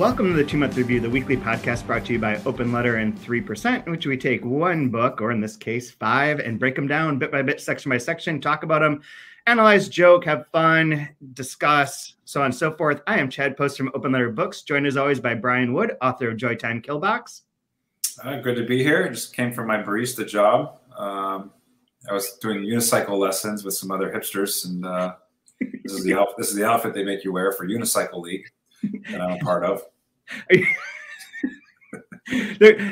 Welcome to the two month review, the weekly podcast brought to you by Open Letter and 3%, in which we take one book, or in this case, five, and break them down bit by bit, section by section, talk about them, analyze, joke, have fun, discuss, so on and so forth. I am Chad Post from Open Letter Books, joined as always by Brian Wood, author of Joytime Killbox. Uh, good to be here. Just came from my barista job. Um, I was doing unicycle lessons with some other hipsters, and uh, this is the this is the outfit they make you wear for Unicycle League that I'm a part of. there,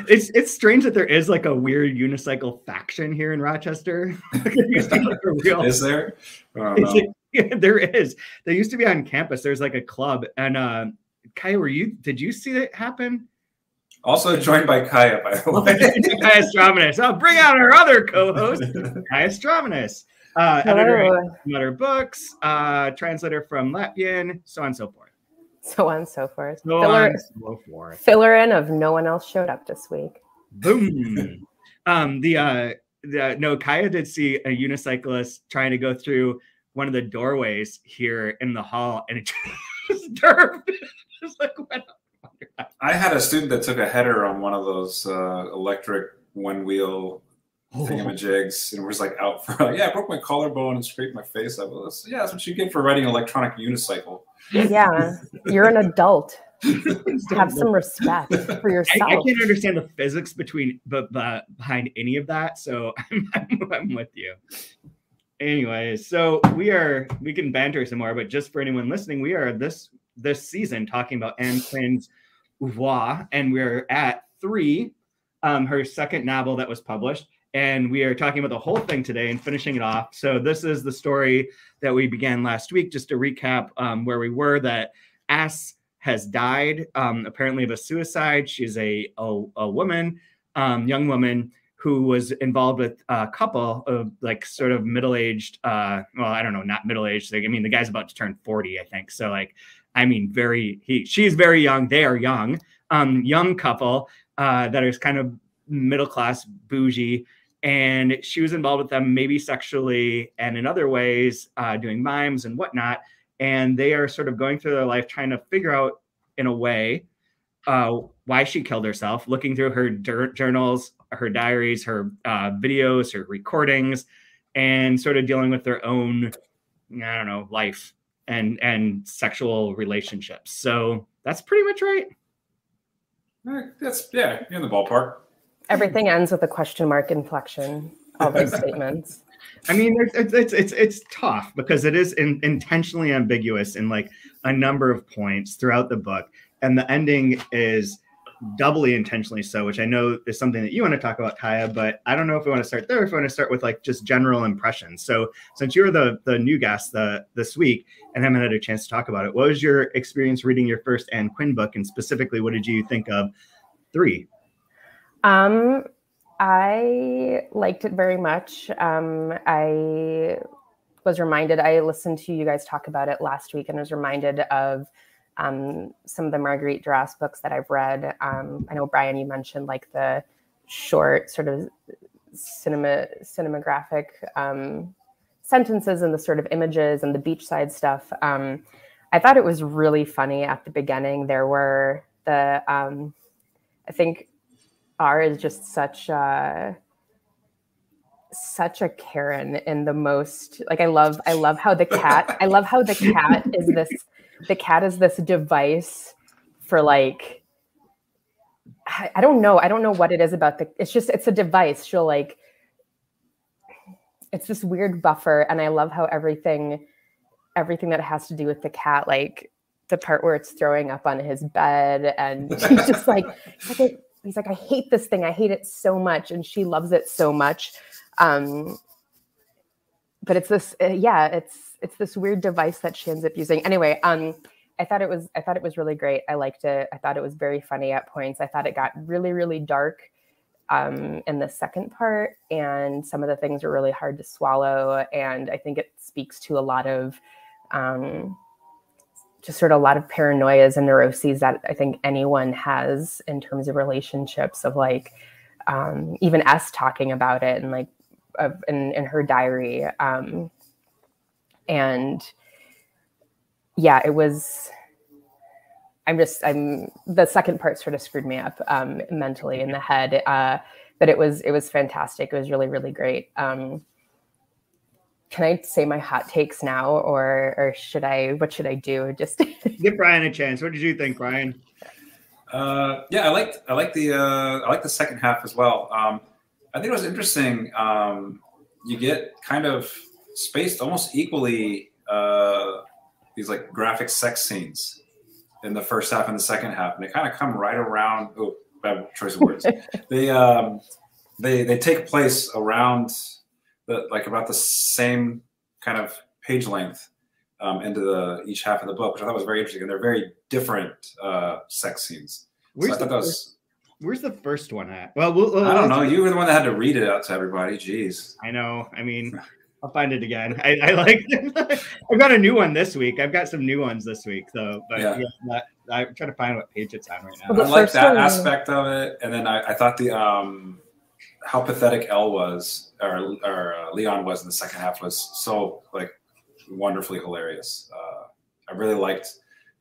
it's it's strange that there is like a weird unicycle faction here in Rochester. is there? yeah, there is. There used to be on campus. There's like a club, and uh, Kai, were you? Did you see that happen? Also joined by Kaija, by the way. Kaija Straumanis. I'll bring out our other co-host, Kaija Straumanis. Uh, editor of Books, uh, translator from Latvian, so on and so forth. So on and so forth. So filler, on so forth. Filler in of no one else showed up this week. Boom. um, the uh, the no, Kaija did see a unicyclist trying to go through one of the doorways here in the hall, and it just derped. just like went I had a student that took a header on one of those uh, electric one wheel oh. thingamajigs and was like out for yeah, I broke my collarbone and scraped my face up. Well, yeah, that's what you get for riding an electronic unicycle. Yeah, you're an adult. Have some respect for yourself. I, I, can't understand the physics between but, but behind any of that, so I'm, I'm, I'm with you. Anyways, so we are we can banter some more, but just for anyone listening, we are this this season talking about Ann Quin's oeuvre, and we're at three, um, her second novel that was published. And we are talking about the whole thing today and finishing it off. So, this is the story that we began last week. Just to recap um, where we were that S has died, um, apparently of a suicide. She's a, a, a woman, um, young woman who was involved with a couple of like sort of middle-aged uh well i don't know not middle-aged i mean the guy's about to turn 40 i think so like I mean, very he she's very young. They are young, um, young couple uh, that is kind of middle class bougie, and she was involved with them maybe sexually and in other ways, uh, doing mimes and whatnot. And they are sort of going through their life trying to figure out in a way uh, why she killed herself, looking through her journals, her diaries, her uh, videos, her recordings, and sort of dealing with their own, I don't know, life and and sexual relationships. So that's pretty much right. That's yeah, in the ballpark. Everything ends with a question mark inflection. All those statements. I mean, it's it's it's it's tough because it is in, intentionally ambiguous in like a number of points throughout the book, and the ending is doubly intentionally so, which I know is something that you want to talk about, Kaija, but I don't know if we want to start there, if we want to start with like just general impressions. So since you were the the new guest the this week and haven't had a chance to talk about it, what was your experience reading your first Ann Quin book? And specifically, what did you think of three? Um I liked it very much. Um, I was reminded, I listened to you guys talk about it last week and was reminded of um, some of the Marguerite Duras books that I've read. Um, I know Brian, you mentioned like the short sort of cinema cinematographic um, sentences and the sort of images and the beachside stuff. Um, I thought it was really funny at the beginning. There were the um, I think R is just such a such a Karen in the most like I love I love how the cat I love how the cat is this the cat is this device for like I, don't know. I don't know what it is about the it's just it's a device. She'll like it's this weird buffer and I love how everything everything that has to do with the cat like the part where it's throwing up on his bed and she's just like like, he's like I hate this thing. I hate it so much and she loves it so much. Um but it's this uh, yeah, it's it's this weird device that she ends up using. Anyway, um, I thought it was I thought it was really great. I liked it. I thought it was very funny at points. I thought it got really really dark um, in the second part, and some of the things are really hard to swallow. And I think it speaks to a lot of um, just sort of a lot of paranoias and neuroses that I think anyone has in terms of relationships. Of like um, even us talking about it and like in in her diary. Um, and yeah, it was I'm just I'm the second part sort of screwed me up um, mentally in the head, uh, but it was it was fantastic. It was really really great. Um, can I say my hot takes now, or or should I? What should I do? Just give Brian a chance. What did you think, Brian? Uh, yeah, I liked I like the uh, I like the second half as well. Um, I think it was interesting. Um, you get kind of spaced almost equally uh, these like graphic sex scenes in the first half and the second half, and they kind of come right around. Oh, bad choice of words. they um, they they take place around the like about the same kind of page length um, into the each half of the book, which I thought was very interesting. And they're very different uh, sex scenes. Where's, so the was, where's the first one at? Well, we'll, we'll I don't know. You were the one that had to read it out to everybody. Jeez. I know. I mean, I'll find it again. I, I like. I've got a new one this week. I've got some new ones this week. So, but yeah, yeah I'm trying to find what page it's on right now. I like that aspect of it, and then I, I thought the um how pathetic L was or, or uh, Leon was in the second half was so like wonderfully hilarious. Uh, I really liked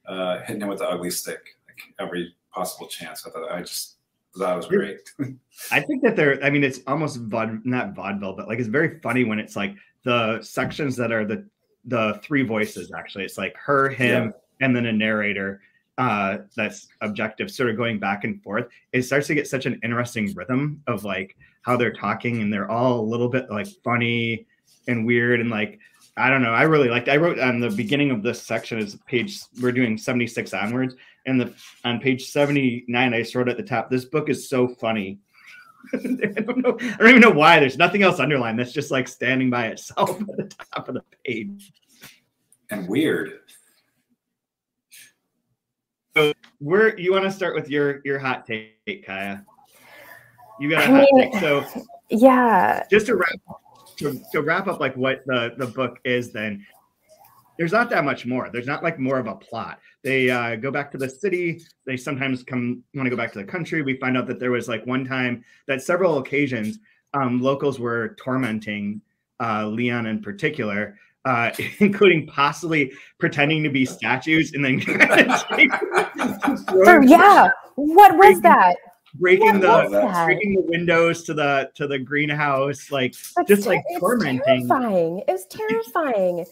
uh, hitting him with the ugly stick like every possible chance. I thought I just that was great. I think that they're. I mean, it's almost vaud, not vaudeville, but like it's very funny when it's like the sections that are the the three voices. Actually, it's like her, him, yeah. and then a narrator. Uh, that's objective, sort of going back and forth. It starts to get such an interesting rhythm of like how they're talking, and they're all a little bit like funny and weird, and like I don't know. I really liked. I wrote on the beginning of this section is page. We're doing seventy six onwards, and the on page seventy nine, I wrote at the top. This book is so funny. I don't know. I don't even know why. There's nothing else underlined. That's just like standing by itself at the top of the page. And weird. So, where you want to start with your your hot take, Kaija? You got a I hot mean, take. So, yeah. Just to wrap to, to wrap up, like what the the book is, then there's not that much more. There's not like more of a plot. They uh, go back to the city. They sometimes come want to go back to the country. We find out that there was like one time that several occasions um, locals were tormenting uh, Leon in particular, uh, including possibly pretending to be statues and then. yeah, what was that? breaking the breaking the windows to the to the greenhouse, like That's just ter- like tormenting. Terrifying. It was terrifying.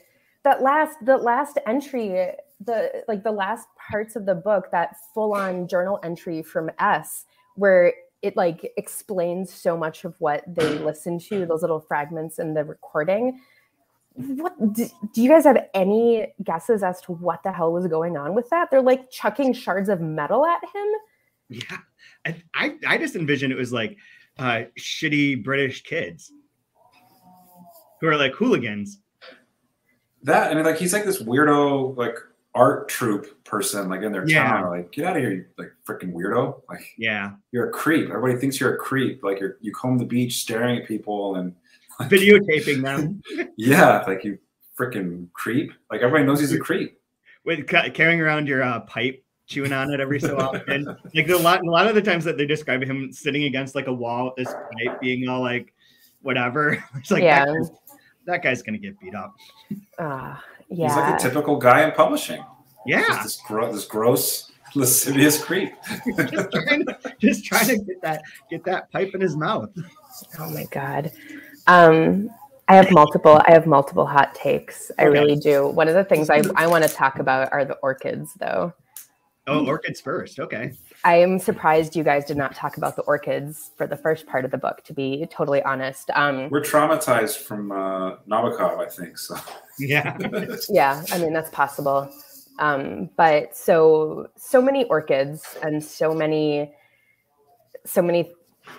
that last the last entry, the like the last parts of the book, that full on journal entry from S, where it like explains so much of what they listened to, those little fragments in the recording. What do, do you guys have any guesses as to what the hell was going on with that? They're like chucking shards of metal at him. Yeah. I, I, I just envision it was like uh, shitty British kids who are like hooligans. That I mean, like he's like this weirdo, like art troupe person, like in their yeah. town. Like, get out of here, you like freaking weirdo! Like, yeah, you're a creep. Everybody thinks you're a creep. Like, you're you comb the beach, staring at people and like, videotaping them. yeah, like you freaking creep. Like everybody knows he's a creep. With carrying around your uh, pipe chewing on it every so often. like a lot, a lot of the times that they describe him sitting against like a wall, this pipe being all like, whatever. It's like yeah. that, guy's, that guy's gonna get beat up. Uh, yeah. He's like a typical guy in publishing. Yeah. Just this, gro- this gross, lascivious creep. just, trying to, just trying to get that get that pipe in his mouth. Oh my god. Um, I have multiple. I have multiple hot takes. I really do. One of the things I, I want to talk about are the orchids, though. Oh, orchids first. Okay. I am surprised you guys did not talk about the orchids for the first part of the book. To be totally honest, um, we're traumatized from uh, Nabokov, I think. So yeah, yeah. I mean that's possible. Um, but so so many orchids and so many so many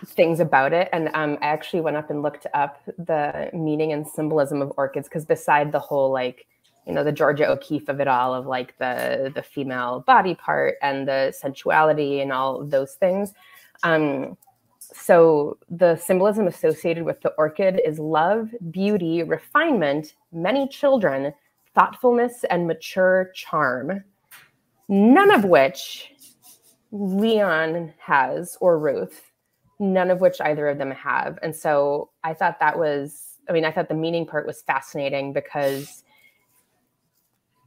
things about it. And um, I actually went up and looked up the meaning and symbolism of orchids because beside the whole like you know the Georgia O'Keeffe of it all of like the the female body part and the sensuality and all those things. Um, so the symbolism associated with the orchid is love, beauty, refinement, many children, thoughtfulness, and mature charm. None of which Leon has or Ruth. None of which either of them have. And so I thought that was, I mean, I thought the meaning part was fascinating because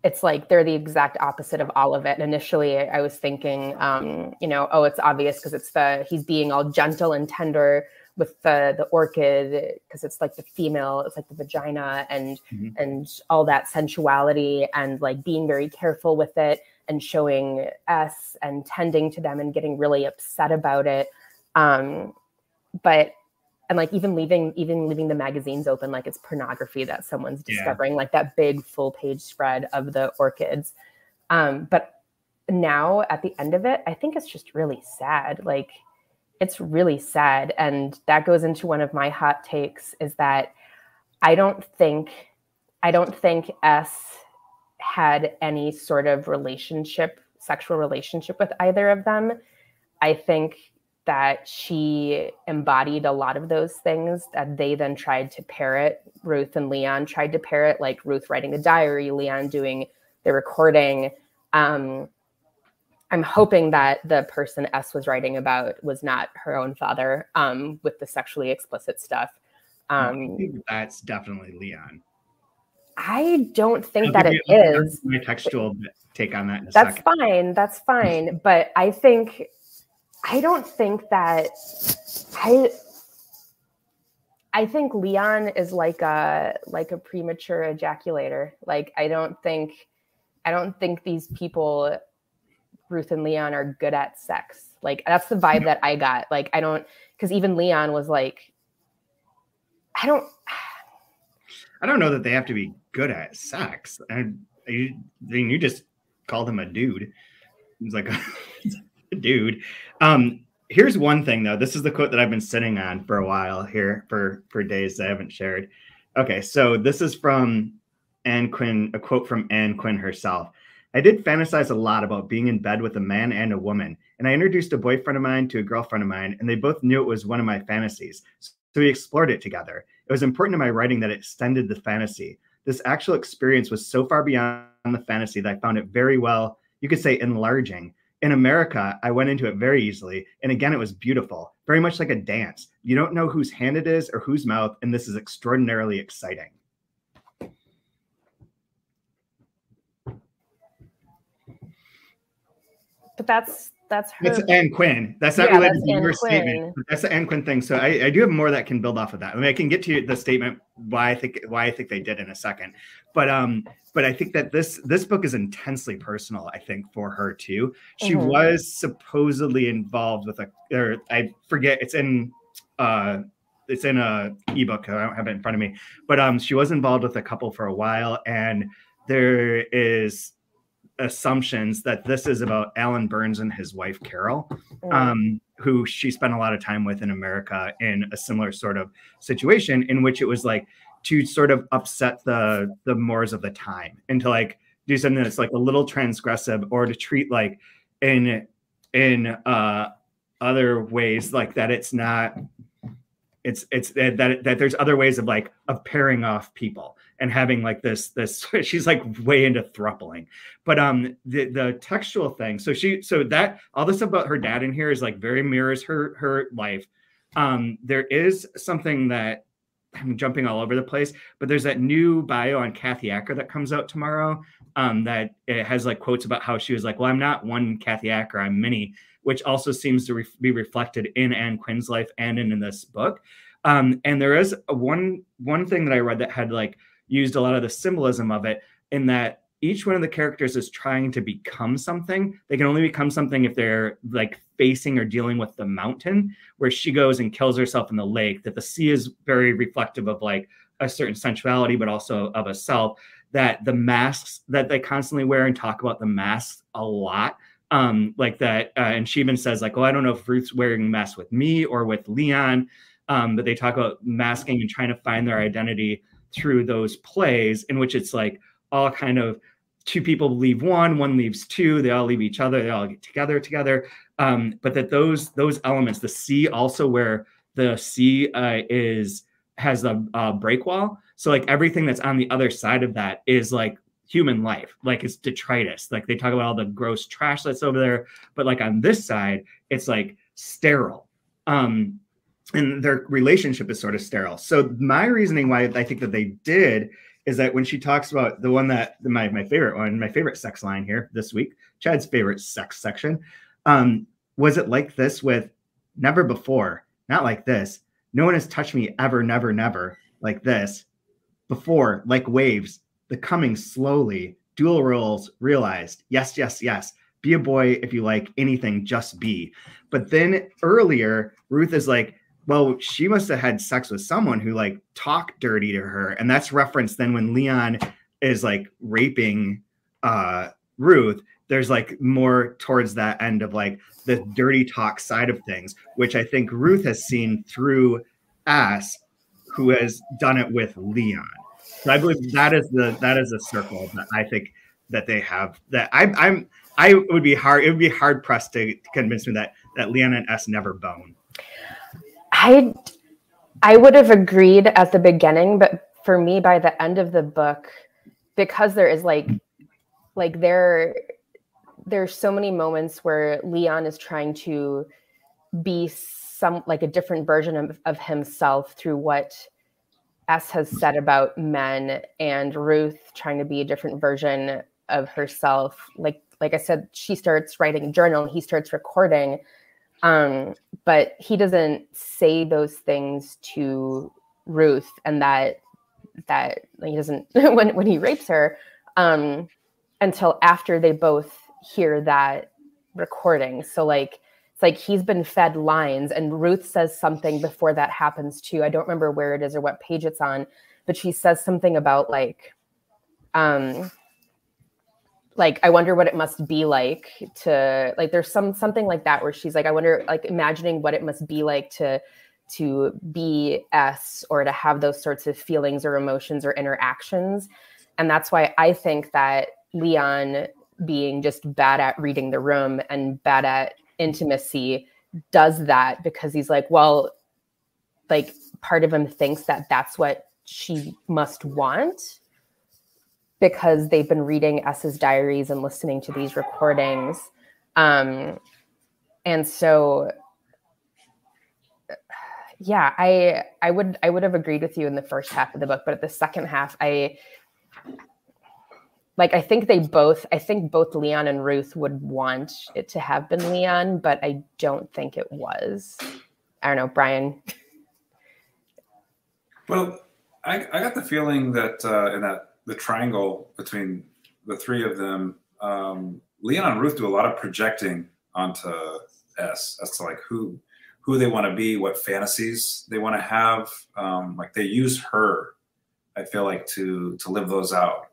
it's like they're the exact opposite of all of it. And initially, I was thinking, um, you know, oh, it's obvious because it's the he's being all gentle and tender with the the orchid because it's like the female, it's like the vagina and mm-hmm. and all that sensuality and like being very careful with it and showing s and tending to them and getting really upset about it. Um, but and like even leaving even leaving the magazines open like it's pornography that someone's discovering yeah. like that big full page spread of the orchids. Um but now at the end of it i think it's just really sad like it's really sad. And that goes into one of my hot takes is that i don't think i don't think s had any sort of relationship sexual relationship with either of them. I think that she embodied a lot of those things that they then tried to parrot. Ruth and Leon tried to parrot, like Ruth writing the diary, Leon doing the recording. Um, I'm hoping that the person S was writing about was not her own father um, with the sexually explicit stuff. Um, that's definitely Leon. I don't think I'll that it is. My textual take on that. that's second. fine. That's fine. but I think I don't think that I I think Leon is like a like a premature ejaculator. Like I don't think I don't think these people Ruth and Leon are good at sex. Like that's the vibe that I got. Like I don't because even Leon was like I don't I don't know that they have to be good at sex. I, I mean, you just called him a dude. He's like dude. Um, here's one thing though. This is the quote that I've been sitting on for a while here for for days I haven't shared. Okay, so this is from Ann Quin, a quote from Ann Quin herself. I did fantasize a lot about being in bed with a man and a woman, and I introduced a boyfriend of mine to a girlfriend of mine, and they both knew it was one of my fantasies. So we explored it together. It was important to my writing that it extended the fantasy. This actual experience was so far beyond the fantasy that I found it very well, you could say enlarging, in America, I went into it very easily. And again, it was beautiful, very much like a dance. You don't know whose hand it is or whose mouth, and this is extraordinarily exciting. But that's that's her. That's Ann Quin. That's not yeah, related to your statement. that's the Ann Quin thing. So I, I, do have more that can build off of that. I mean, I can get to the statement why I think why I think they did in a second. But um, but I think that this this book is intensely personal. I think for her too. She mm-hmm. was supposedly involved with a, or I forget. It's in uh, it's in a ebook. I don't have it in front of me, but um, she was involved with a couple for a while, and there is assumptions that this is about Alan Burns and his wife Carol, mm. um, who she spent a lot of time with in America in a similar sort of situation in which it was like to sort of upset the the mores of the time and to like do something that's like a little transgressive or to treat like in in uh other ways like that it's not it's it's that that there's other ways of like of pairing off people and having like this this she's like way into thrupling but um the the textual thing so she so that all this about her dad in here is like very mirrors her her life um there is something that I'm jumping all over the place, but there's that new bio on Kathy Acker that comes out tomorrow. Um, that it has like quotes about how she was like, "Well, I'm not one Kathy Acker, I'm many," which also seems to re- be reflected in Ann Quin's life and in, in this book. Um, and there is one one thing that I read that had like used a lot of the symbolism of it in that each one of the characters is trying to become something. They can only become something if they're like facing or dealing with the mountain, where she goes and kills herself in the lake. That the sea is very reflective of like a certain sensuality, but also of a self. That the masks that they constantly wear and talk about the masks a lot. Um, like that, uh, and she even says like, "Oh, I don't know if Ruth's wearing a mask with me or with Leon," um, but they talk about masking and trying to find their identity through those plays in which it's like all kind of two people leave one, one leaves two, they all leave each other, they all get together together. Um, but that those those elements, the sea also where the sea uh, is has a, a break wall. So like everything that's on the other side of that is like human life, like it's detritus. Like they talk about all the gross trash that's over there, but like on this side, it's like sterile. Um, and their relationship is sort of sterile. So my reasoning why I think that they did is that when she talks about the one that my my favorite one, my favorite sex line here this week, Chad's favorite sex section, um, was it like this with never before, not like this. No one has touched me ever, never, never like this before, like waves, the coming slowly, dual roles realized. Yes, yes, yes. Be a boy if you like anything, just be. But then earlier, Ruth is like, well, she must have had sex with someone who like talked dirty to her. And that's referenced then when Leon is like raping uh Ruth, there's like more towards that end of like the dirty talk side of things, which I think Ruth has seen through S, who has done it with Leon. So I believe that is the that is a circle that I think that they have that I, I'm I would be hard it would be hard pressed to convince me that that Leon and S never bone. I I would have agreed at the beginning, but for me by the end of the book, because there is like like there there's so many moments where Leon is trying to be some like a different version of, of himself through what S has said about men and Ruth trying to be a different version of herself. Like like I said, she starts writing a journal, he starts recording. Um, but he doesn't say those things to Ruth and that that he doesn't when when he rapes her um until after they both hear that recording. So like it's like he's been fed lines and Ruth says something before that happens too. I don't remember where it is or what page it's on, but she says something about like um like I wonder what it must be like to like there's some something like that where she's like I wonder like imagining what it must be like to to be S or to have those sorts of feelings or emotions or interactions. And that's why I think that Leon being just bad at reading the room and bad at intimacy does that because he's like, well, like part of him thinks that that's what she must want because they've been reading S's diaries and listening to these recordings. Um, and so yeah, I I would I would have agreed with you in the first half of the book, but at the second half, I like I think they both I think both Leon and Ruth would want it to have been Leon, but I don't think it was. I don't know, Brian. Well, I, I got the feeling that uh, in that the triangle between the three of them, um, Leon and Ruth do a lot of projecting onto S as to like who who they want to be, what fantasies they want to have. Um, like they use her, I feel like to to live those out.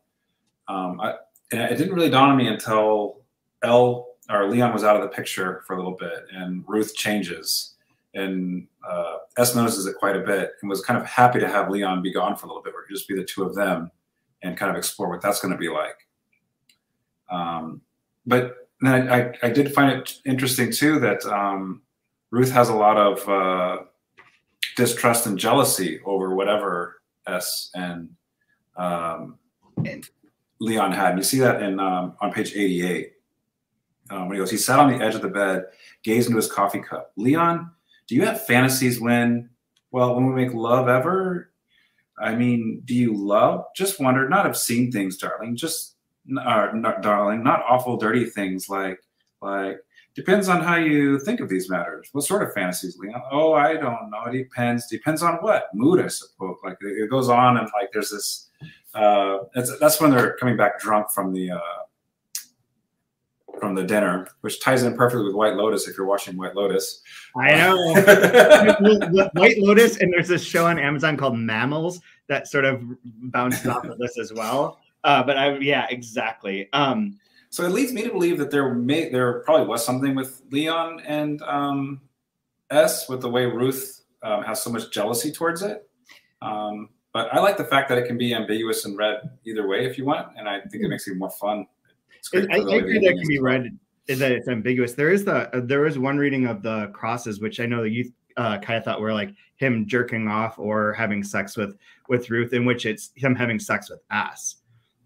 Um, I, and it didn't really dawn on me until L or Leon was out of the picture for a little bit, and Ruth changes, and uh, S notices it quite a bit, and was kind of happy to have Leon be gone for a little bit, where it just be the two of them, and kind of explore what that's going to be like. Um, but then I, I, did find it interesting too that um, Ruth has a lot of uh, distrust and jealousy over whatever S and um, Leon had. And you see that in um, on page 88. Um, when he goes, he sat on the edge of the bed, gazed into his coffee cup. Leon, do you have fantasies when, well, when we make love ever? I mean, do you love? Just wonder, not seen things, darling. Just, uh, not, darling, not awful, dirty things like, like, depends on how you think of these matters. What sort of fantasies, Leon? Oh, I don't know. It depends. Depends on what mood, I suppose. Like it goes on, and like there's this uh, that's when they're coming back drunk from the uh, from the dinner, which ties in perfectly with White Lotus. If you're watching White Lotus, I know White Lotus, and there's this show on Amazon called Mammals that sort of bounces off of this as well. Uh, but I, yeah, exactly. Um, so it leads me to believe that there may there probably was something with Leon and um, S with the way Ruth um, has so much jealousy towards it. Um, but I like the fact that it can be ambiguous and read either way if you want, and I think it makes it more fun. I, I agree that can be read is that it's ambiguous. There is the uh, there is one reading of the crosses, which I know the youth uh, kind of thought were like him jerking off or having sex with with Ruth, in which it's him having sex with S.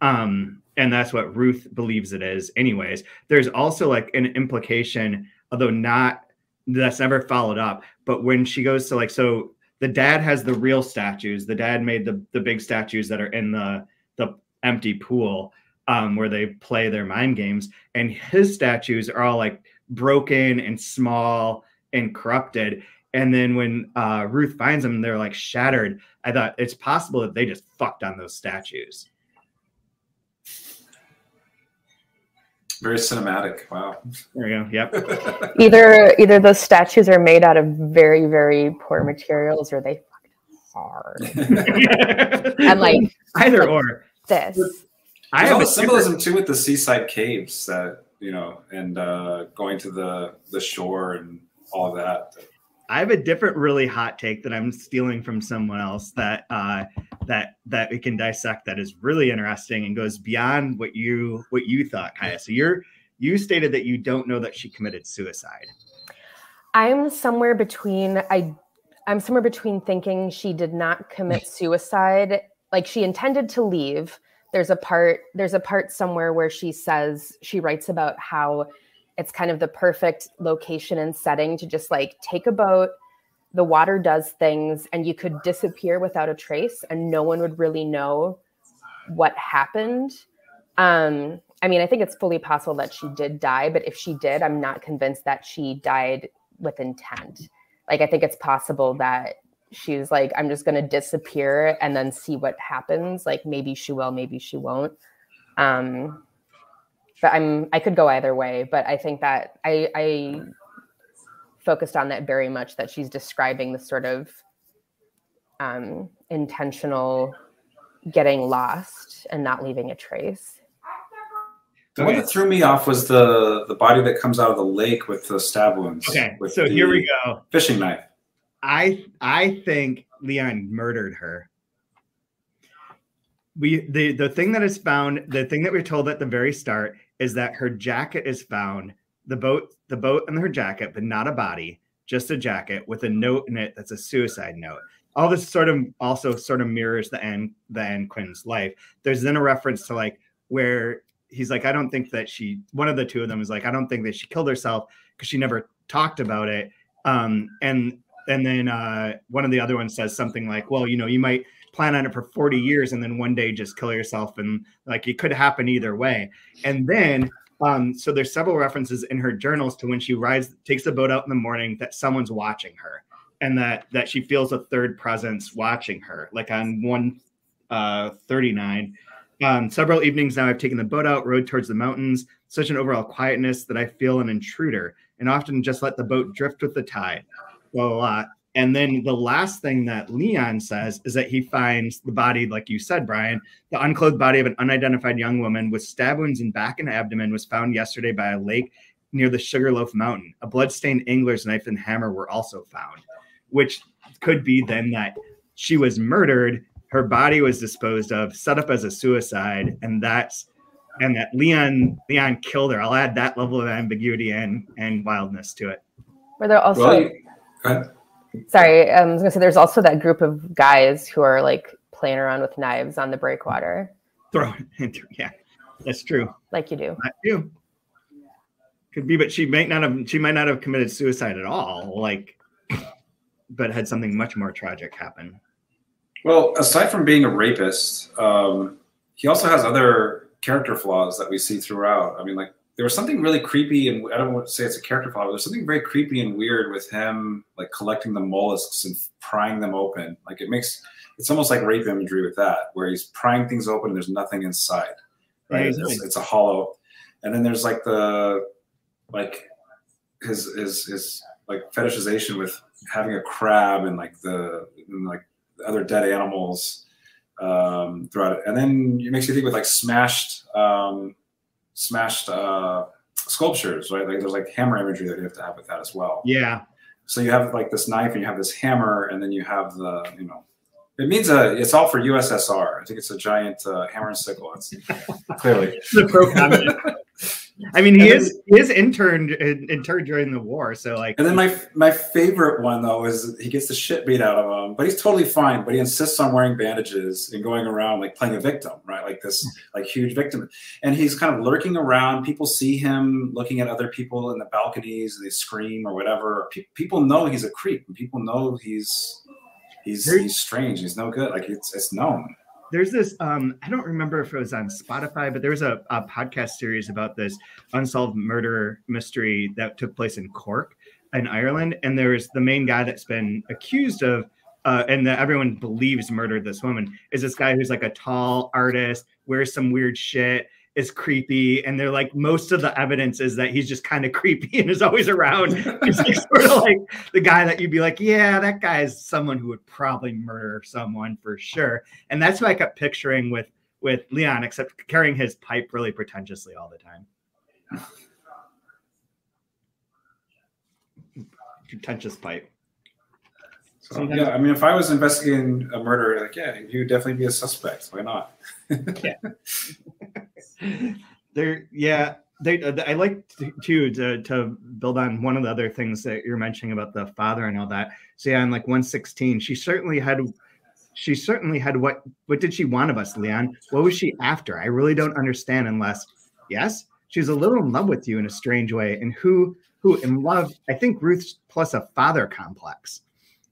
Um, and that's what Ruth believes it is, anyways. There's also like an implication, although not that's never followed up, but when she goes to like so the dad has the real statues. The dad made the the big statues that are in the the empty pool um, where they play their mind games, and his statues are all like broken and small and corrupted. And then when uh, Ruth finds them, they're like shattered. I thought it's possible that they just fucked on those statues. Very cinematic. Wow. There we go. Yep. either either those statues are made out of very very poor materials, or they fucked hard. and like either like or. This. I have a symbolism too with the seaside caves that you know, and uh, going to the the shore and all that. I have a different really hot take that I'm stealing from someone else that uh, that that we can dissect that is really interesting and goes beyond what you what you thought, Kaija. So you're you stated that you don't know that she committed suicide. I'm somewhere between I I'm somewhere between thinking she did not commit suicide, like she intended to leave. There's a part there's a part somewhere where she says she writes about how it's kind of the perfect location and setting to just like take a boat. The water does things and you could disappear without a trace and no one would really know what happened. Um i mean i think it's fully possible that she did die but if she did i'm not convinced that she died with intent. Like i think it's possible that she's like i'm just going to disappear and then see what happens like maybe she will maybe she won't um but I'm I could go either way, but I think that I I focused on that very much that she's describing the sort of um, intentional getting lost and not leaving a trace. The one that threw me off was the the body that comes out of the lake with the stab wounds. Okay, so here we go. Fishing knife. I I think Leon murdered her. We the the thing that is found the thing that we're told at the very start is that her jacket is found the boat the boat and her jacket but not a body just a jacket with a note in it that's a suicide note. All this sort of also sort of mirrors the end the Ann Quin's life. There's then a reference to like where he's like i don't think that she one of the two of them is like i don't think that she killed herself because she never talked about it. Um and and then uh one of the other ones says something like well you know you might plan on it for 40 years and then one day just kill yourself and like it could happen either way. And then um, so there's several references in her journals to when she rides takes the boat out in the morning that someone's watching her and that that she feels a third presence watching her like on 139 uh, um, several evenings now i've taken the boat out rowed towards the mountains. Such an overall quietness that i feel an intruder and often just let the boat drift with the tide a lot and then the last thing that Leon says is that he finds the body, like you said, Brian, the unclothed body of an unidentified young woman with stab wounds in back and abdomen was found yesterday by a lake near the Sugarloaf Mountain. A bloodstained angler's knife and hammer were also found, which could be then that she was murdered, her body was disposed of, set up as a suicide, and that's and that Leon Leon killed her. I'll add that level of ambiguity and and wildness to it. Were there also well, Sorry, um, I was gonna say there's also that group of guys who are like playing around with knives on the breakwater. Throw it into yeah, that's true. Like you do. I do. Could be, but she might not have. She might not have committed suicide at all. Like, but had something much more tragic happen. Well, aside from being a rapist, um, he also has other character flaws that we see throughout. I mean, like there was something really creepy and I don't want to say it's a character flaw, but there's something very creepy and weird with him like collecting the mollusks and prying them open. Like it makes it's almost like rape imagery with that, where he's prying things open and there's nothing inside. Right? It's, it's, a hollow. And then there's like the like his his his like fetishization with having a crab and like the and like other dead animals um, throughout it. And then it makes you think with like smashed um, smashed uh, sculptures, right? Like there's like hammer imagery that you have to have with that as well. Yeah. So you have like this knife and you have this hammer, and then you have the you know it means a. It's all for USSR. I think it's a giant uh, hammer and sickle. It's clearly the pro I mean, he then, is he is interned interned during the war, so like. And then my my favorite one though is he gets the shit beat out of him, but he's totally fine. But he insists on wearing bandages and going around like playing a victim, right? Like this like huge victim, and he's kind of lurking around. People see him looking at other people in the balconies, and they scream or whatever. Pe people know he's a creep, people know he's he's he's strange. He's no good. Like it's it's known. There's this um i don't remember if it was on spotify but there was a, a podcast series about this unsolved murder mystery that took place in cork in ireland. And there's the main guy that's been accused of uh, and that everyone believes murdered this woman is this guy who's like a tall artist wears some weird shit is creepy and they're like most of the evidence is that he's just kind of creepy and is always around he's like sort of like the guy that you'd be like yeah that guy is someone who would probably murder someone for sure and that's what i kept picturing with with leon except carrying his pipe really pretentiously all the time pretentious pipe so, yeah, I mean, if I was investigating a murder, like, yeah, he would definitely be a suspect. Why not? yeah. there, yeah. They, uh, I like to, to to build on one of the other things that you're mentioning about the father and all that. So yeah, in like 116, she certainly had she certainly had what what did she want of us, Leon? What was she after? I really don't understand unless yes, she's a little in love with you in a strange way. And who who in love, I think Ruth's plus a father complex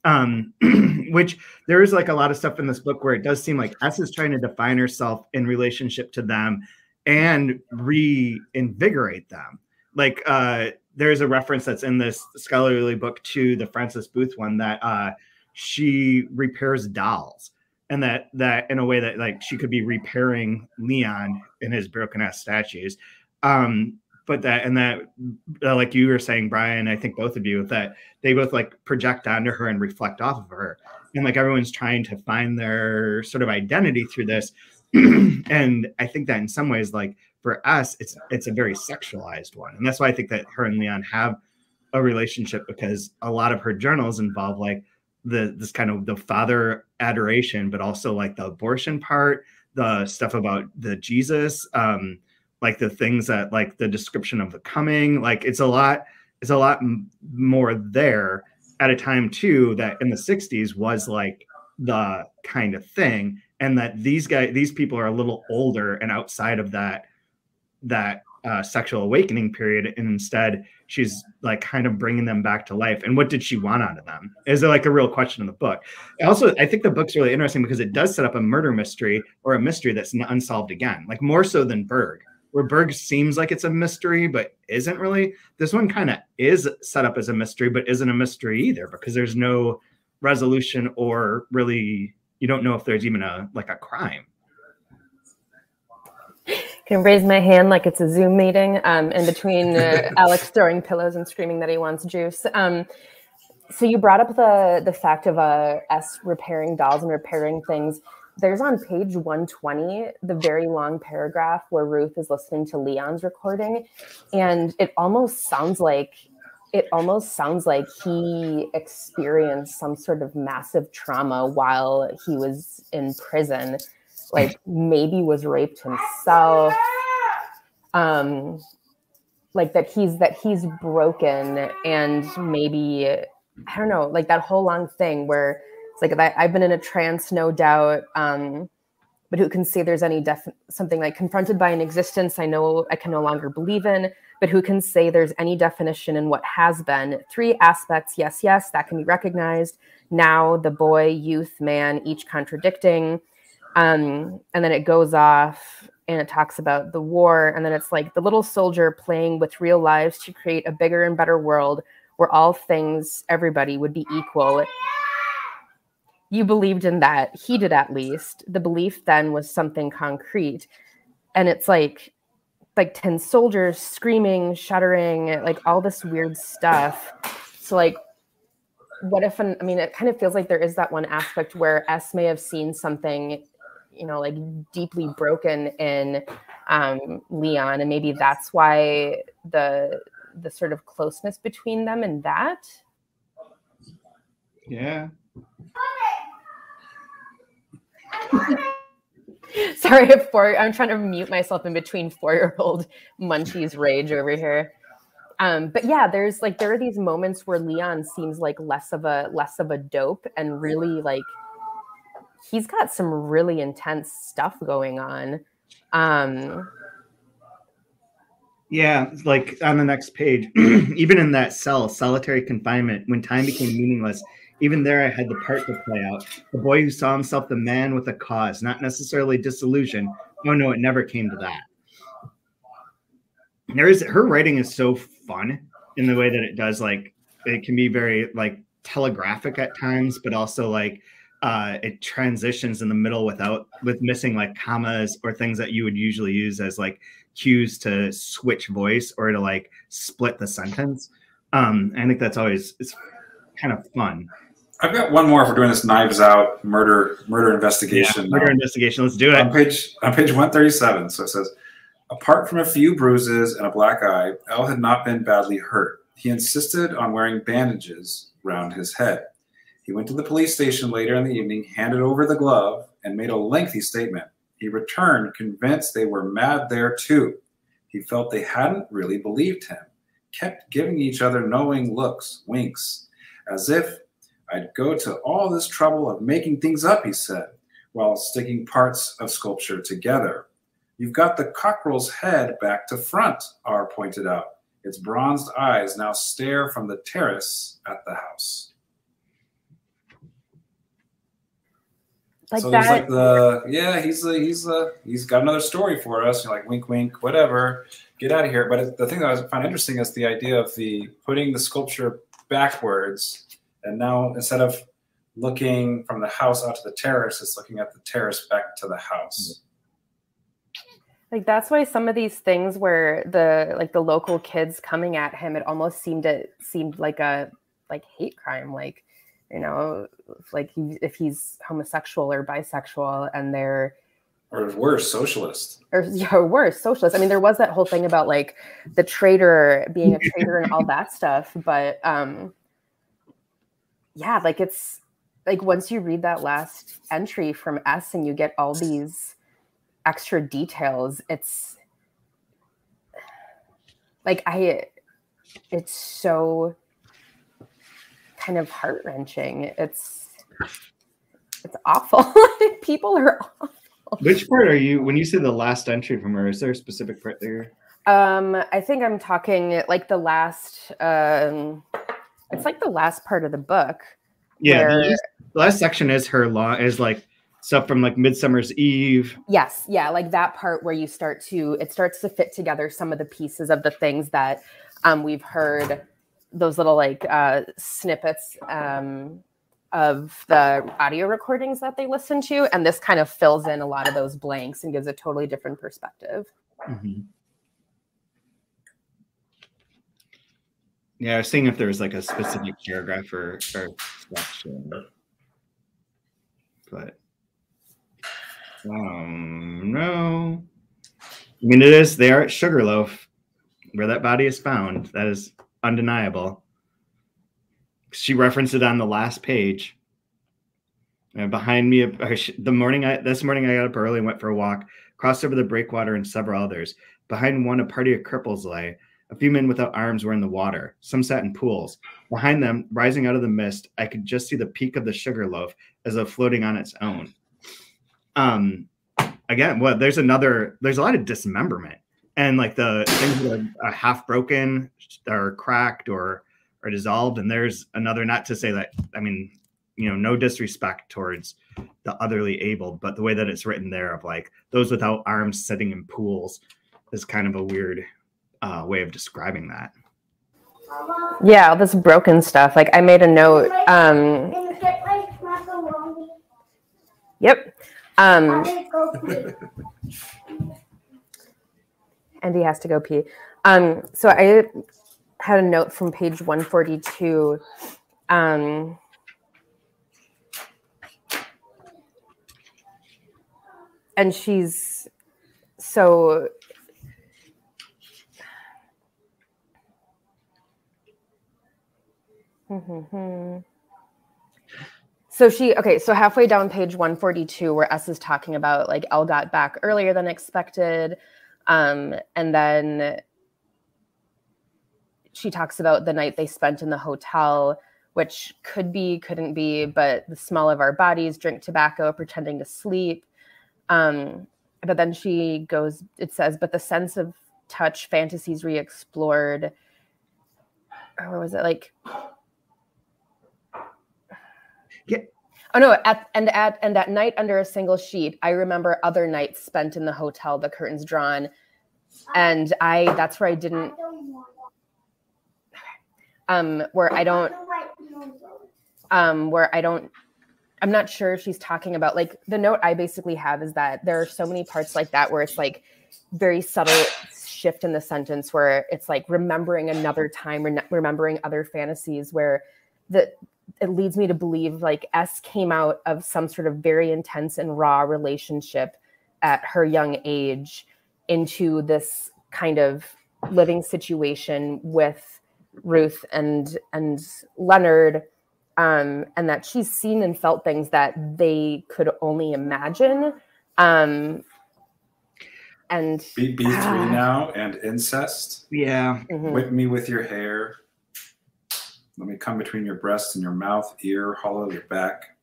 um, which there is like a lot of stuff in this book where it does seem like S is trying to define herself in relationship to them and reinvigorate them. Like uh, there's a reference that's in this scholarly book to the Frances Booth one that uh, she repairs dolls and that that in a way that like she could be repairing Leon in his broken ass statues. Um, but that and that uh, like you were saying brian i think both of you that they both like project onto her and reflect off of her and like everyone's trying to find their sort of identity through this and i think that in some ways like for us it's it's a very sexualized one. And that's why i think that her and leon have a relationship because a lot of her journals involve like the this kind of the father adoration but also like the abortion part the stuff about the jesus um like the things that like the description of the coming like it's a lot it's a lot more there at a time too that in the 60s was like the kind of thing and that these guys these people are a little older and outside of that that uh, sexual awakening period and instead she's like kind of bringing them back to life and what did she want out of them is there like a real question in the book also i think the book's really interesting because it does set up a murder mystery or a mystery that's unsolved again like more so than berg where Berg seems like it's a mystery, but isn't really. This one kind of is set up as a mystery, but isn't a mystery either because there's no resolution or really you don't know if there's even a like a crime. Can raise my hand like it's a Zoom meeting um, in between uh, Alex throwing pillows and screaming that he wants juice. Um, so you brought up the the fact of uh, S repairing dolls and repairing things there's on page 120 the very long paragraph where Ruth is listening to Leon's recording and it almost sounds like it almost sounds like he experienced some sort of massive trauma while he was in prison like maybe was raped himself um like that he's that he's broken and maybe i don't know like that whole long thing where it's like I've been in a trance, no doubt. Um, but who can say there's any def- something like confronted by an existence I know I can no longer believe in, but who can say there's any definition in what has been? Three aspects, yes, yes, that can be recognized. Now, the boy, youth, man, each contradicting. Um, and then it goes off and it talks about the war. And then it's like the little soldier playing with real lives to create a bigger and better world where all things, everybody would be equal you believed in that he did at least the belief then was something concrete and it's like like 10 soldiers screaming shuddering like all this weird stuff. So like what if an, i mean it kind of feels like there is that one aspect where s may have seen something you know like deeply broken in um, leon and maybe that's why the the sort of closeness between them and that? Yeah Sorry, four. I'm trying to mute myself in between four-year-old Munchie's rage over here. Um, but yeah, there's like there are these moments where Leon seems like less of a less of a dope and really like he's got some really intense stuff going on. Um, yeah, like on the next page, even in that cell, solitary confinement, when time became meaningless, Even there, I had the part to play out. The boy who saw himself the man with a cause, not necessarily disillusion. Oh no, it never came to that. There is her writing is so fun in the way that it does. Like it can be very like telegraphic at times, but also like uh, it transitions in the middle without with missing like commas or things that you would usually use as like cues to switch voice or to like split the sentence. Um, I think that's always it's kind of fun. I've got one more if we're doing this Knives Out murder murder investigation. Yeah, murder um, investigation. Let's do it. On page on page one thirty seven. So it says, apart from a few bruises and a black eye, L had not been badly hurt. He insisted on wearing bandages round his head. He went to the police station later in the evening, handed over the glove, and made a lengthy statement. He returned convinced they were mad there too. He felt they hadn't really believed him, kept giving each other knowing looks, winks, as if I'd go to all this trouble of making things up, he said, while sticking parts of sculpture together. You've got the cockerel's head back to front, R pointed out. Its bronzed eyes now stare from the terrace at the house. Like so that. like the yeah, he's the he's the he's got another story for us. You're like wink, wink, whatever. Get out of here. But the thing that I find interesting is the idea of the putting the sculpture backwards, and now instead of looking from the house out to the terrace, it's looking at the terrace back to the house. Like that's why some of these things where the like the local kids coming at him, it almost seemed it seemed like a like hate crime. Like you know, like he, if he's homosexual or bisexual and they're or worse, socialist. Or yeah, or worse, socialist. I mean, there was that whole thing about like the traitor being a traitor and all that stuff. But um yeah, like it's like once you read that last entry from S and you get all these extra details, it's like I it's so kind of heart wrenching. It's it's awful. People are awful. Which part are you when you say the last entry from her? Is there a specific part there? Um, I think I'm talking like the last. Um, it's like the last part of the book. Yeah, where, the, last, section is her law is like stuff from like Midsummer's Eve. Yes, yeah, like that part where you start to it starts to fit together some of the pieces of the things that um, we've heard those little like uh, snippets um, of the audio recordings that they listen to, and this kind of fills in a lot of those blanks and gives a totally different perspective. Mm-hmm. Yeah, I was seeing if there was like a specific paragraph or, or section, but um, no. I mean, it is. They are at Sugarloaf, where that body is found. That is undeniable. She referenced it on the last page. And behind me, the morning I this morning I got up early and went for a walk, crossed over the breakwater and several others. Behind one, a party of cripples lay. A few men without arms were in the water. Some sat in pools. Behind them, rising out of the mist, I could just see the peak of the sugar loaf as though floating on its own. Um, again, well, there's another. There's a lot of dismemberment and like the things that are half broken or cracked or or dissolved and there's another not to say that i mean you know no disrespect towards the otherly able but the way that it's written there of like those without arms sitting in pools is kind of a weird uh, way of describing that yeah all this broken stuff like i made a note um yep um and he has to go pee. Um, so I had a note from page 142. Um, and she's so So she okay, so halfway down page 142 where S is talking about like L got back earlier than expected. Um, and then she talks about the night they spent in the hotel, which could be, couldn't be, but the smell of our bodies, drink tobacco, pretending to sleep. Um, but then she goes, it says, but the sense of touch, fantasies re explored. Or was it like, Get Oh no! At and at and at night under a single sheet, I remember other nights spent in the hotel, the curtains drawn, and I that's where I didn't um where I don't um where I don't I'm not sure if she's talking about like the note I basically have is that there are so many parts like that where it's like very subtle shift in the sentence where it's like remembering another time or remembering other fantasies where the it leads me to believe like S came out of some sort of very intense and raw relationship at her young age into this kind of living situation with Ruth and and Leonard um, and that she's seen and felt things that they could only imagine um, and B B three now and incest. yeah. mhm. Whip me with your hair. Let me come between your breasts and your mouth, ear, hollow of your back.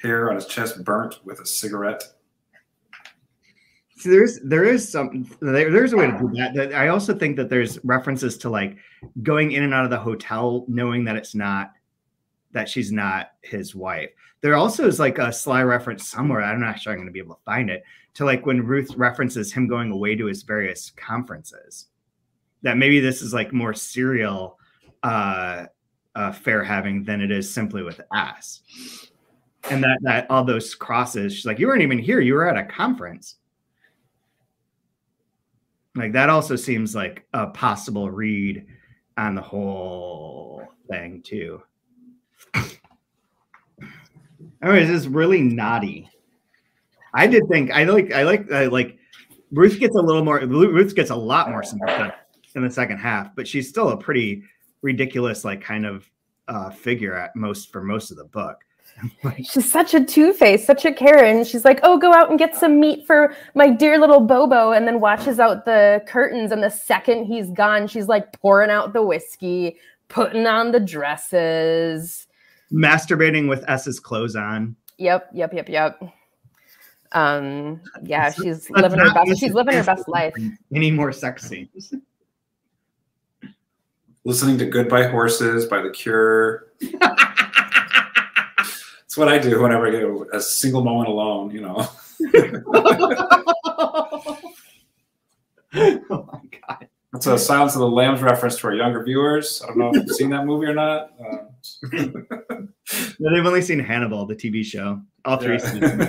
Hair on his chest burnt with a cigarette. So there's there is some there, there's a way to do that. I also think that there's references to like going in and out of the hotel, knowing that it's not that she's not his wife. There also is like a sly reference somewhere. I'm not sure I'm going to be able to find it to like when Ruth references him going away to his various conferences. That maybe this is like more serial uh, uh, fair having than it is simply with ass. And that that all those crosses, she's like, you weren't even here. You were at a conference. Like that also seems like a possible read on the whole thing too. Anyways, is really naughty. I did think I like I like I like Ruth gets a little more Ruth gets a lot more sympathetic in the second half, but she's still a pretty ridiculous like kind of uh figure at most for most of the book. Like, She's such a two face, such a Karen. She's like, oh, go out and get some meat for my dear little Bobo, and then watches out the curtains. And the second he's gone, she's like pouring out the whiskey, putting on the dresses. masturbating with S's clothes on. Yep, yep, yep, yep. Um, yeah, That's- she's That's living her best. She's living her best life. Any more sex scenes? Listening to Goodbye Horses by The Cure. That's what I do whenever I get a single moment alone, you know. oh my god. That's a Silence of the Lambs reference to our younger viewers. I don't know if you've seen that movie or not. Uh, No, they've only seen Hannibal, the TV show. All three seasons.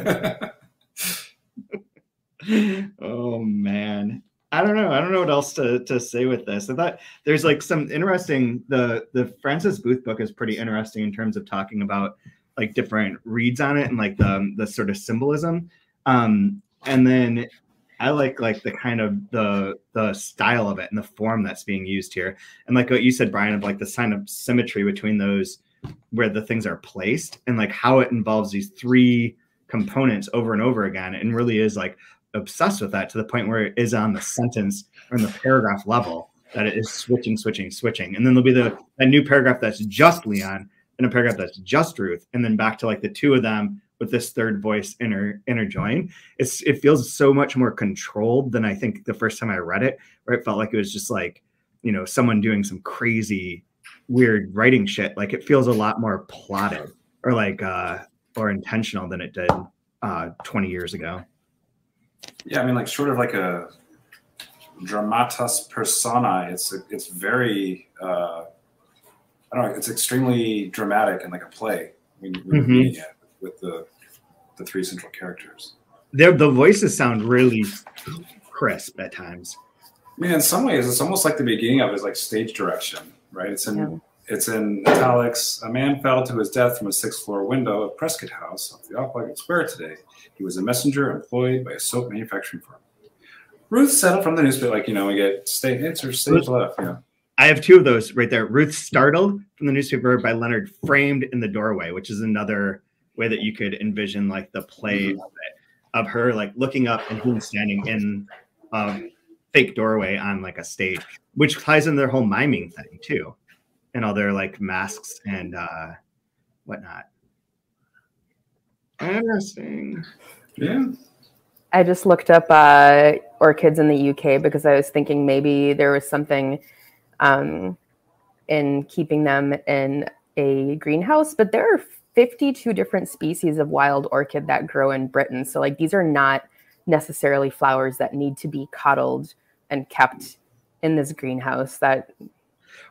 oh man i don't know. I don't know what else to, to say with this. I thought there's like some interesting the the francis booth book is pretty interesting in terms of talking about like different reads on it and like the the sort of symbolism. Um and then i like like the kind of the the style of it and the form that's being used here. And like what you said brian of like the sign of symmetry between those where the things are placed and like how it involves these three components over and over again and really is like obsessed with that to the point where it is on the sentence or in the paragraph level that it is switching, switching, switching. And then there'll be the a new paragraph that's just Leon and a paragraph that's just Ruth, and then back to like the two of them with this third voice inter interjoin. It's it feels so much more controlled than I think the first time I read it, where it felt like it was just like, you know, someone doing some crazy weird writing shit. Like it feels a lot more plotted or like uh or intentional than it did uh 20 years ago. Yeah, I mean, like sort of like a dramatis personae. It's it's very uh, I don't know. It's extremely dramatic and like a play when, when Mhm. it with the the three central characters. Their the voices sound really crisp at times. I mean, in some ways, it's almost like the beginning of it is like stage direction, right? It's in Yeah. It's in italics. A man fell to his death from a sixth floor window of Prescott House off the Off Square today. He was a messenger employed by a soap manufacturing firm. Ruth said it from the newspaper, like you know, we get stage answer stage left, know. I have two of those right there. Ruth startled from the newspaper by Leonard framed in the doorway, which is another way that you could envision like the play Mhm. of it, of her like looking up and him standing in a fake doorway on like a stage, which ties in their whole miming thing too, and other like masks and uh whatnot. Interesting. Yeah. I just looked up uh, orchids in the UK because I was thinking maybe there was something um, in keeping them in a greenhouse, but there are 52 different species of wild orchid that grow in Britain. So like these are not necessarily flowers that need to be coddled and kept in this greenhouse that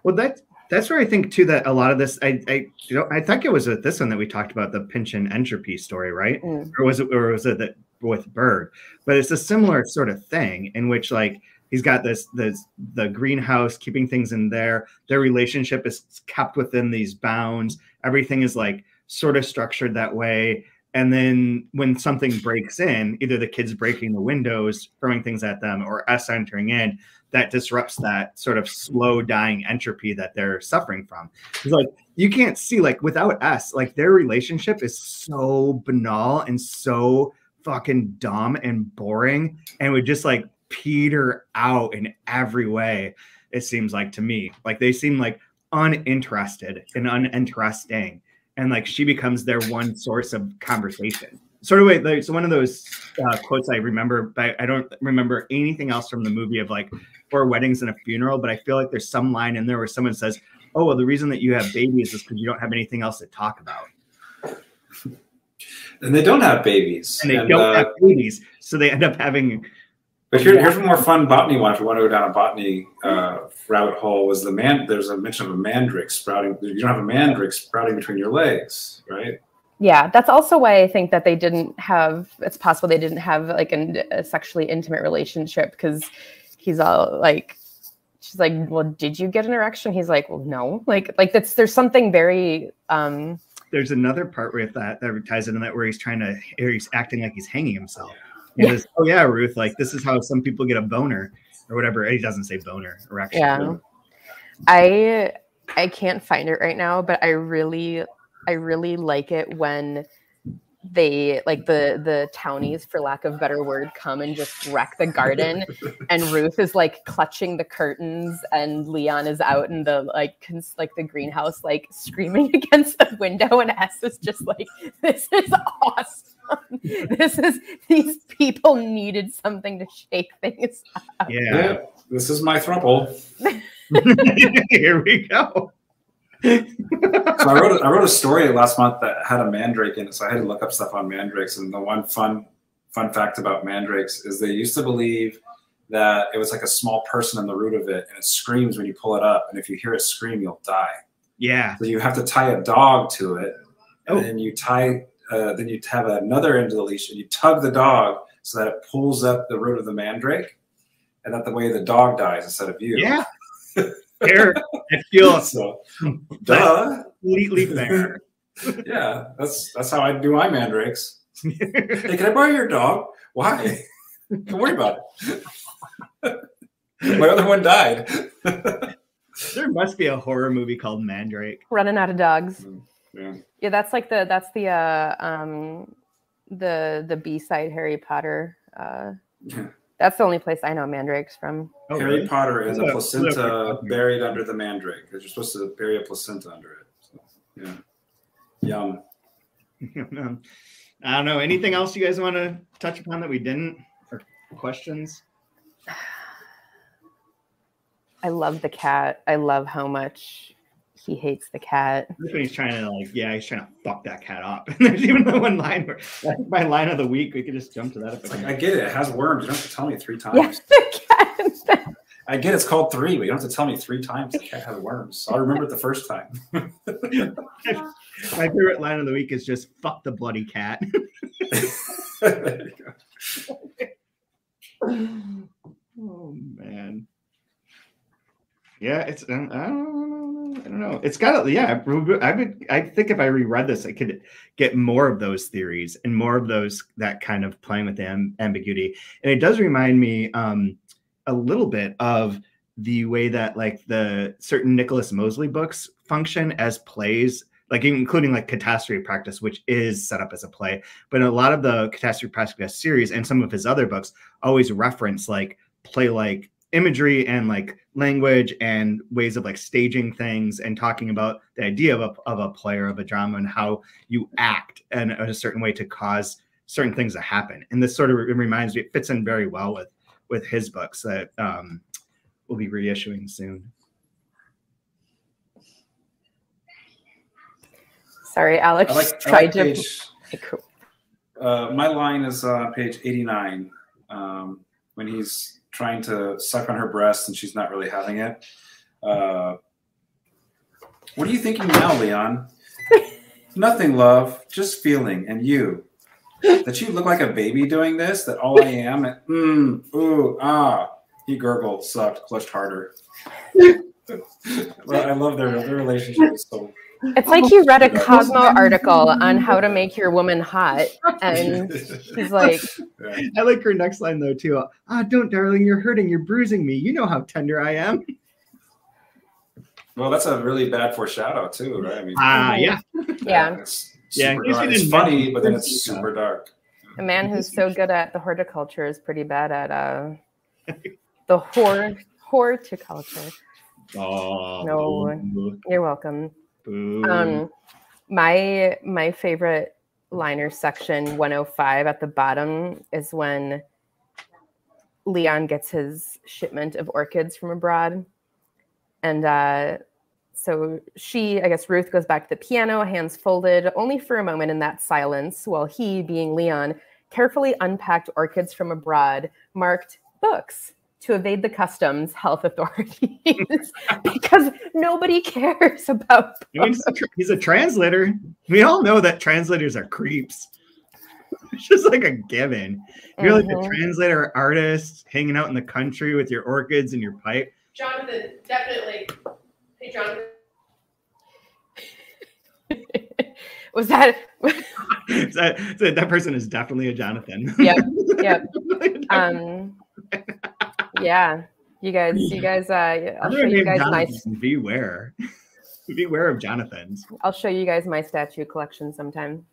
well that that's where I think too that a lot of this I I you know I think it was with this one that we talked about the Pynchon entropy story, right? Mm. Or was it or was it that with Berg? But it's a similar sort of thing in which like he's got this this the greenhouse keeping things in there. Their relationship is kept within these bounds. Everything is like sort of structured that way. And then when something breaks in, either the kids breaking the windows, throwing things at them, or S entering in, that disrupts that sort of slow dying entropy that they're suffering from. It's like you can't see like without S, like their relationship is so banal and so fucking dumb and boring and would just like peter out in every way. It seems like to me, like they seem like uninterested and uninteresting, and like she becomes their one source of conversation sort of like so one of those uh, quotes I remember, but I don't remember anything else from the movie of like four weddings and a funeral. But I feel like there's some line in there where someone says, "Oh, well, the reason that you have babies is because you don't have anything else to talk about." And they don't have babies. And they and, don't uh, have babies, so they end up having. But here, here's a more fun botany one. If you want to go down a botany uh, rabbit hole, was the man? There's a mention of a mandrake sprouting. You don't have a mandrake sprouting between your legs, right? yeah that's also why i think that they didn't have it's possible they didn't have like an, a sexually intimate relationship because he's all like she's like well did you get an erection he's like well no like like that's there's something very um There's another part with that that ties into that where he's trying to, or he's acting like he's hanging himself. He Yeah. "Oh yeah, Ruth, like this is how some people get a boner or whatever." He doesn't say boner, erection. Yeah. I I can't find it right now, but I really I really like it when they like the the townies for lack of a better word come and just wreck the garden and Ruth is like clutching the curtains and Leon is out in the like cons- like the greenhouse like screaming against the window and S is just like this is awesome this is these people needed something to shake things up. Yeah. This is my thruple. Here we go. So I wrote a, I wrote a story last month that had a mandrake in it, so I had to look up stuff on mandrakes. And the one fun fun fact about mandrakes is they used to believe that it was like a small person in the root of it, and it screams when you pull it up, and if you hear it scream, you'll die. yeah. So you have to tie a dog to it, and Oh. then you tie, uh, then you have another end of the leash, and you tug the dog so that it pulls up the root of the mandrake, and that the way the dog dies instead of you. Yeah. There, I feel So, duh. completely fair. Yeah, that's that's how I do my mandrakes. Hey, can I borrow your dog? Why? Don't worry about it. my other one died. there must be a horror movie called Mandrake. running out of dogs yeah. Yeah, that's like the that's the uh um the the B side Harry Potter. Uh that's the only place I know mandrakes from. Oh, Harry really? Potter and a placenta so- buried under the mandrake. Because you're supposed to bury a placenta under it. So, yeah. Yum. Um, I don't know. Anything else you guys want to touch upon that we didn't? Or questions? I love the cat. I love how much he hates the cat. This one he's trying to like, yeah, he's trying to fuck that cat up. And there's even the one line where that's my line of the week. We could just jump to that. If It's I like. I get it. It has worms. You don't have to tell me three times. Yeah, the cat. I get it's called three, but you don't have to tell me three times the cat has worms. I'll remember it the first time. My favorite line of the week is just "fuck the bloody cat." There you go. oh man. Yeah, it's I don't, know. I don't know. It's got a yeah. I would. I think if I reread this, I could get more of those theories and more of those that kind of playing with the am- ambiguity. And it does remind me um, a little bit of the way that like the certain Nicholas Mosley books function as plays, like including like Catastrophe Practice, which is set up as a play. But a lot of the Catastrophe Practice series and some of his other books always reference like play like imagery and like language and ways of like staging things and talking about the idea of a, of a player of a drama and how you act in a certain way to cause certain things to happen and this sort of reminds me it fits in very well with with his books that um will be reissuing soon Sorry, Alex I like, I tried like to. page, Cool. uh, my line is on page 89 um, when he's trying to suck on her breast and she's not really having it. Uh, what are you thinking now, Leon? Nothing, love. Just feeling. And you. That you look like a baby doing this? That all I am? And, mm, ooh, ah. He gurgled, sucked, clutched harder. well, I love their, their relationship is so It's like he read a Cosmo article on how to make your woman hot, and he's like, I like her next line though too. Ah, don't, darling, you're hurting, you're bruising me. You know how tender I am. Well, that's a really bad foreshadow too, right? I mean, Ah, yeah. yeah, it's Yeah, in super case. It's funny, but then it's it's super super dark. a man who's so good at the horticulture is pretty bad at uh the hor horticulture. Oh No. boo, You're welcome. Boo. Um, my my favorite liner section 105 at the bottom is when Leon gets his shipment of orchids from abroad, and uh, so she, I guess Ruth, goes back to the piano, hands folded, only for a moment in that silence, while he, being Leon, carefully unpacked orchids from abroad, marked books to evade the customs health authorities because nobody cares about I mean, he's a, tr- he's a translator. We all know that translators are creeps. It's just like a given. You're like a Mhm. translator artist hanging out in the country with your orchids and your pipe. Jonathan, definitely. Hey, Jonathan. was that that, that person is definitely a Jonathan. Yep, yep. um yeah you guys you guys uh i'll show you guys my Jonathan, beware. beware of Jonathans. i'll show you guys my statue collection sometime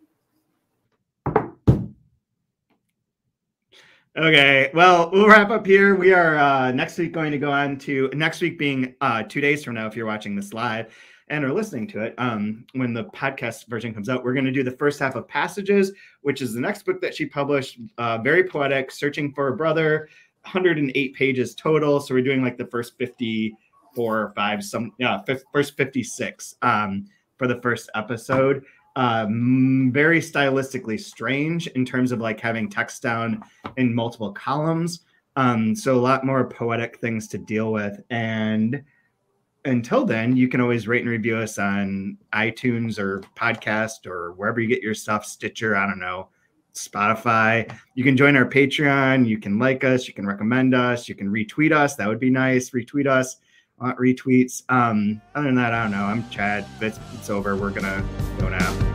Okay, well, we'll wrap up here. We are uh, next week going to go on to next week being uh, two days from now, if you're watching this live and are listening to it. Um, when the podcast version comes out, we're going to do the first half of Passages, which is the next book that she published. Uh, very poetic, searching for a brother, 108 pages total. So we're doing like the first 54 or five, some yeah, first 56 um, for the first episode. Um, very stylistically strange in terms of like having text down in multiple columns. Um, so a lot more poetic things to deal with. And until then, you can always rate and review us on iTunes or podcast or wherever you get your stuff, Stitcher, I don't know, Spotify. You can join our Patreon. You can like us. You can recommend us. You can retweet us. That would be nice. Retweet us. Want retweets. Um, other than that, I don't know. I'm Chad. It's, it's over. We're gonna go now.